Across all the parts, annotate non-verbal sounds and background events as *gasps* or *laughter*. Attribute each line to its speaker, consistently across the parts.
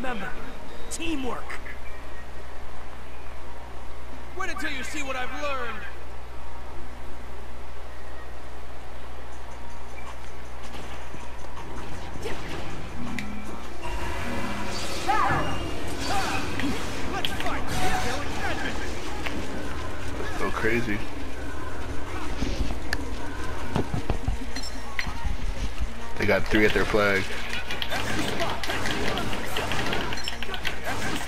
Speaker 1: remember, teamwork.
Speaker 2: Wait until you see what I've learned.
Speaker 3: So crazy. They got three at their flag.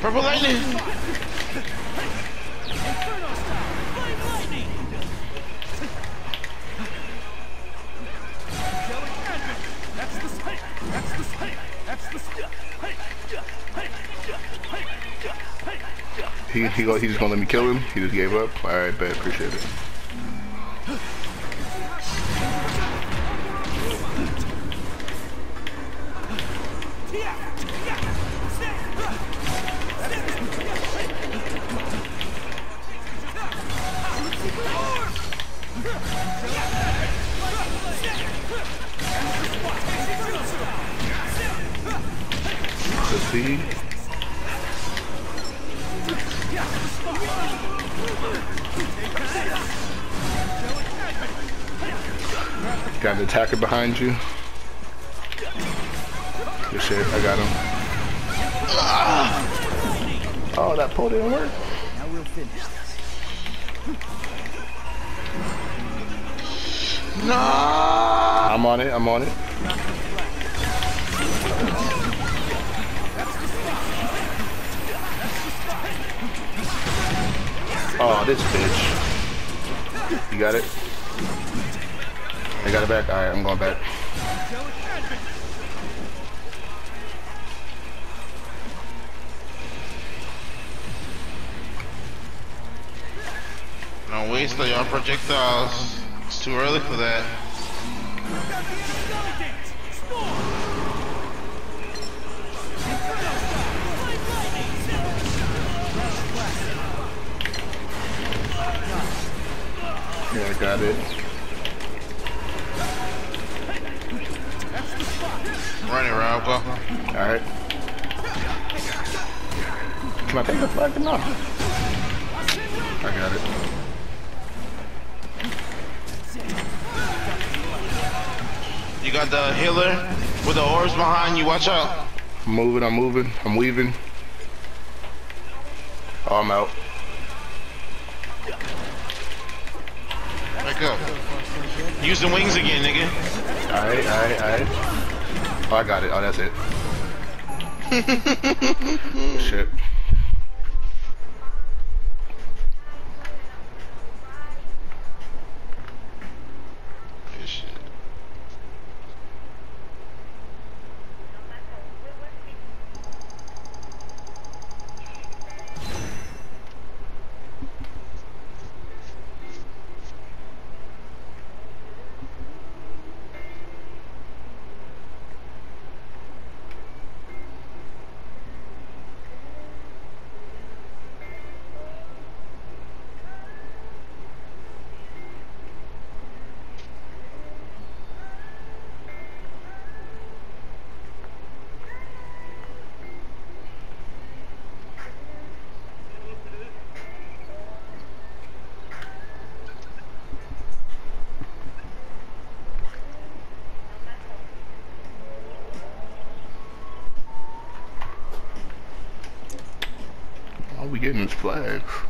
Speaker 4: Purple lightning.
Speaker 3: he he he just gonna let me kill him. He just gave up. All right, bet. Appreciate it. Got an attacker behind you. Good shit, I got him. Oh, that pull didn't work.
Speaker 1: Now we'll finish this.
Speaker 4: No.
Speaker 3: I'm on it, I'm on it. Oh, this bitch. You got it? I got it back? Alright, I'm going back.
Speaker 4: Don't waste your projectiles. It's too early for that.
Speaker 3: Yeah, I got it.
Speaker 4: Running, Ralph.
Speaker 3: Alright. Can I take the flag or? I got it.
Speaker 4: You got the healer with the orbs behind you. Watch out.
Speaker 3: I'm moving, I'm moving, I'm weaving. Oh, I'm out.
Speaker 4: Back up. Use the wings again, nigga.
Speaker 3: Alright, alright, alright. Oh, I got it. Oh, that's it. *laughs* Shit. Getting his flags.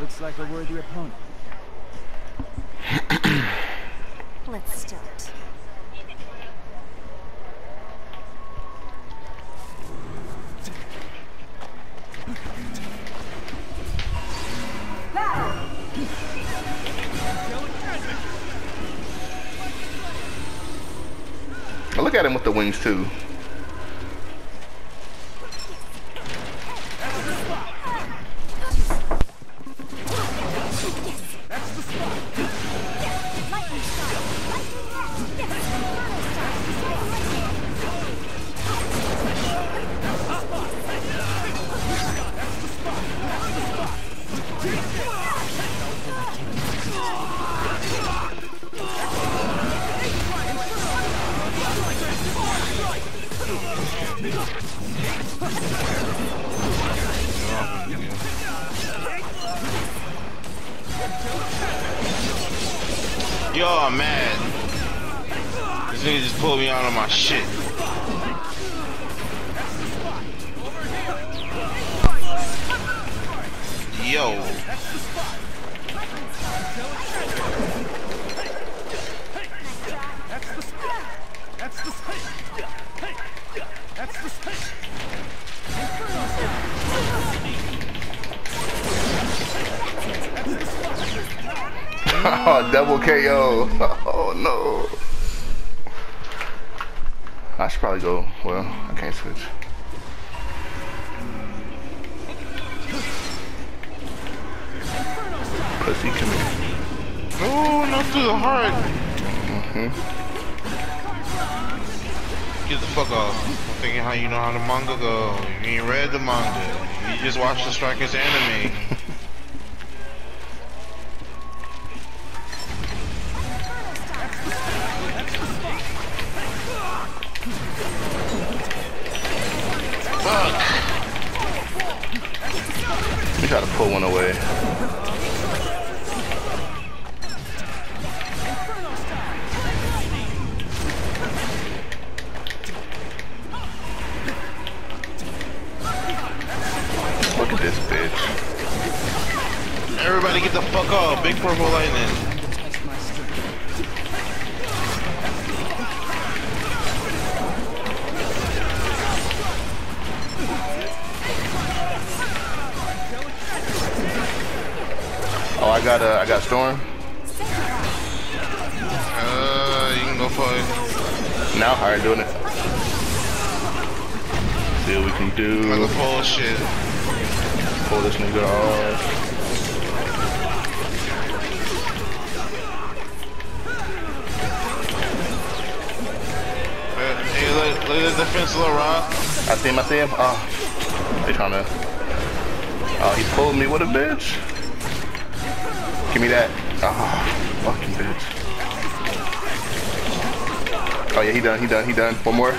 Speaker 1: Looks like a worthy opponent. *clears throat*
Speaker 5: Let's start.
Speaker 3: I look at him with the wings too.
Speaker 4: Yo, mad. This nigga just pulled me out of my shit.
Speaker 3: Oh, *laughs* double KO. *laughs* Oh no. I should probably go. Well, I can't switch. Pussy, come here.
Speaker 4: No, not through the heart. Mm hmm Get the fuck off. I'm thinking how you know how the manga go. You ain't read the manga. You just watched the Strikers anime.
Speaker 3: Try to pull one away. Look at this bitch.
Speaker 4: Everybody get the fuck off. Big purple lightning.
Speaker 3: Got uh, I got storm.
Speaker 4: Uh, you can go for it.
Speaker 3: Now, alright, doing it. See what we can do.
Speaker 4: Like a bullshit.
Speaker 3: Pull this nigga off.
Speaker 4: Hey, look, look at the defense, little rock.
Speaker 3: I see him, I see him. Oh, they trying to. Oh, he pulled me. What a bitch. Give me that. Oh, fucking bitch. Oh yeah, he done, he done, he done. One more.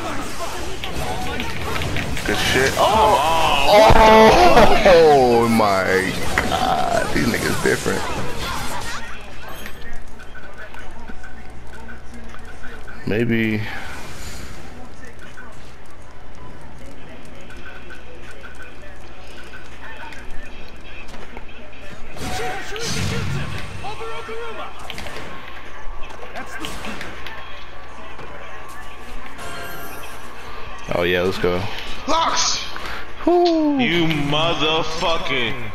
Speaker 3: Good shit. Oh, oh my god, these niggas different. Maybe. Oh yeah, let's go.
Speaker 4: Locks!
Speaker 3: Whew.
Speaker 4: You motherfucking.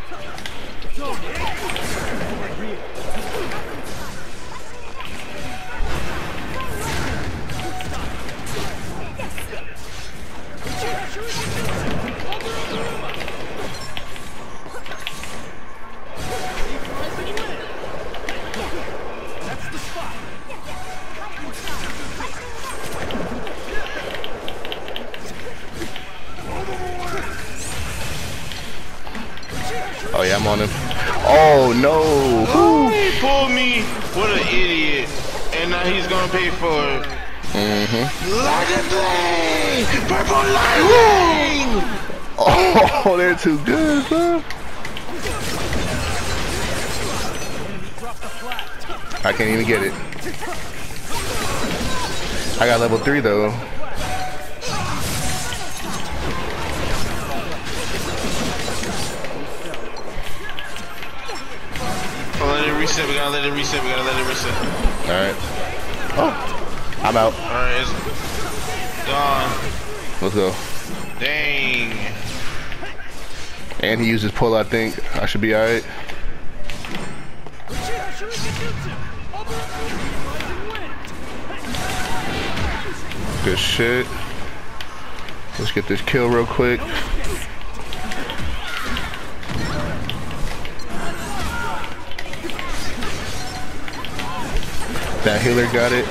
Speaker 4: Now he's gonna pay for it.
Speaker 3: Mm-hmm.
Speaker 4: Lightning! Purple lightning!
Speaker 3: Oh, they're too good, bro. I can't even get it. I got level three though.
Speaker 4: Let it reset. We gotta let it reset. We gotta let it reset.
Speaker 3: All right. Oh, I'm out.
Speaker 4: Alright, it's gone.
Speaker 3: Let's go.
Speaker 4: Dang.
Speaker 3: And he uses pull. I think I should be all right. Good shit. Let's get this kill real quick. That healer got it. *gasps*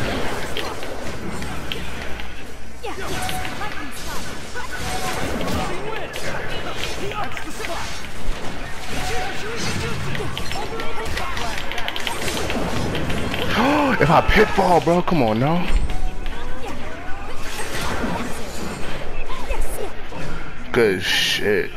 Speaker 3: if I pitfall, bro, come on now. Good shit.